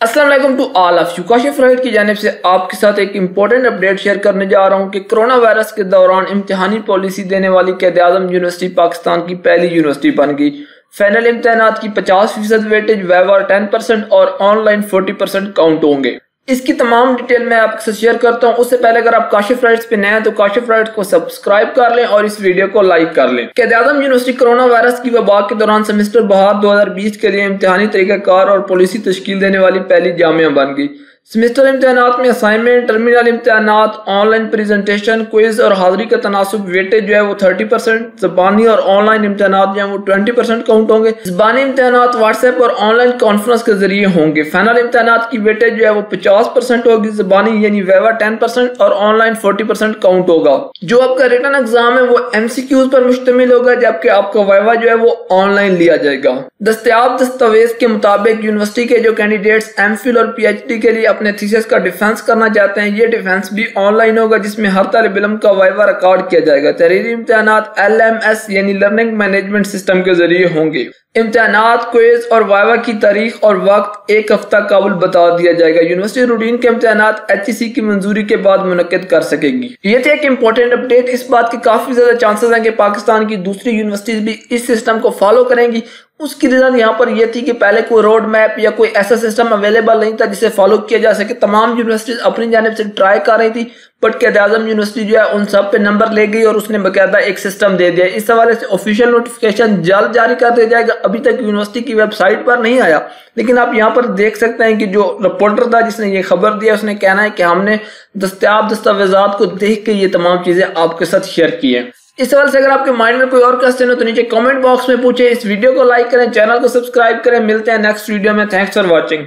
السلام علیکم to all of you Kashif right کی جانب سے آپ کے ساتھ ایک امپورٹنٹ اپڈیٹ شیئر کرنے جا رہا ہوں کہ کرونا وائرس کے دوران امتحانی پالیسی دینے والی قید اعظم یونیورسٹی پاکستان کی پہلی یونیورسٹی بن گئی۔ فینل امتحانات کی پچاس فیصد ویٹیج ویوار ٹین پرسنٹ اور online forty percent count ہوں گے۔ اس کی تمام ڈیٹیل میں آپ سے شیئر کرتا ہوں۔ اس سے پہلے اگر آپ کاشف رائٹس پہ نئے ہیں تو کاشف رائٹس کو سبسکرائب کر لیں اور اس ویڈیو کو لائک کر لیں۔ قید اعظم یونیورسٹی کرونا وائرس کی وبا کے دوران سمسٹر بہار دو ہزار بیس کے لیے امتحانی طریقہ کار اور پالیسی تشکیل دینے والی پہلی جامعہ بن گئی۔ سمیسٹر امتحانات میں اسائنمنٹ ٹرمینل امتحانات آن لائن پریزنٹیشن کوئز اور حاضری کا تناسب ویٹیج جو ہے وہ 30% زبانی اور آن لائن امتحانات جو ہیں وہ 20% کاؤنٹ ہوں گے۔ زبانی امتحانات واٹس ایپ اور آن لائن کانفرنس کے ذریعے ہوں گے۔ فائنل امتحانات کی ویٹیج جو ہے وہ 50% ہوگی، زبانی یعنی ویوا 10% اور آن لائن 40% کاؤنٹ ہوگا۔ جو آپ کا ریٹن اگزام ہے وہ ایم سی کیوز پر مشتمل ہوگا، جبکہ آپ کا ویوا جو ہے وہ آن لائن لیا جائے گا۔ دستیاب دستاویز کے مطابق یونیورسٹی کے جو کینڈیڈیٹس ایم فل اور پی ایچ ڈی کے لیے اپنے تھیسس کا ڈیفنس کرنا چاہتے ہیں۔ یہ ڈیفنس بھی آن لائن ہوگا جس میں ہر طالب علم کا وائیوا ریکارڈ کیا جائے گا۔ تحریری امتحانات ایل ایم ایس یعنی لرننگ مینجمنٹ سسٹم کے ذریعے ہوں گے۔ امتحانات کوئز اور وائیوا کی تاریخ اور وقت ایک ہفتہ قابل بتا دیا جائے گا۔ یونیورسٹی روٹین کے امتحانات ایچ ای سی کی منظوری کے بعد منعقد کر سکے گی۔ یہ تھے ایک امپورٹنٹ اپڈیٹ اس بات کی کافی زیادہ چانسز ہیں کہ پاکستان کی دوسری یونیورسٹیز بھی اس سسٹم کو فالو کریں گی۔ اس کی ریزن یہاں پر یہ تھی کہ پہلے کوئی روڈ میپ یا کوئی ایسا سسٹم اویلیبل نہیں تھا جسے فالو کیا جا سکے. تمام یونیورسٹیز اپنی جانب سے ٹرائی کر رہی تھی. بٹ قید اعظم یونیورسٹی جو ہے ان سب پہ نمبر لے گئی اور اس نے باقاعدہ ایک سسٹم دے دیا۔ اس حوالے سے آفیشیل نوٹیفکیشن جلد جاری کر دیا جائے گا۔ ابھی تک یونیورسٹی کی ویب سائٹ پر نہیں آیا، لیکن آپ یہاں پر دیکھ سکتے ہیں کہ جو رپورٹر تھا جس نے یہ خبر دیا، اس نے کہنا ہے کہ ہم نے دستیاب دستاویزات کو دیکھ کے یہ تمام چیزیں آپ کے ساتھ شیئر کی ہیں۔ اس سوال سے اگر آپ کے مائنڈ میں کوئی اور کوشچن ہو تو نیچے کمنٹ باکس میں پوچھیں۔ اس ویڈیو کو لائک کریں چینل کو سبسکرائب کریں۔ ملتے ہیں نیکسٹ ویڈیو میں۔ Thanks for watching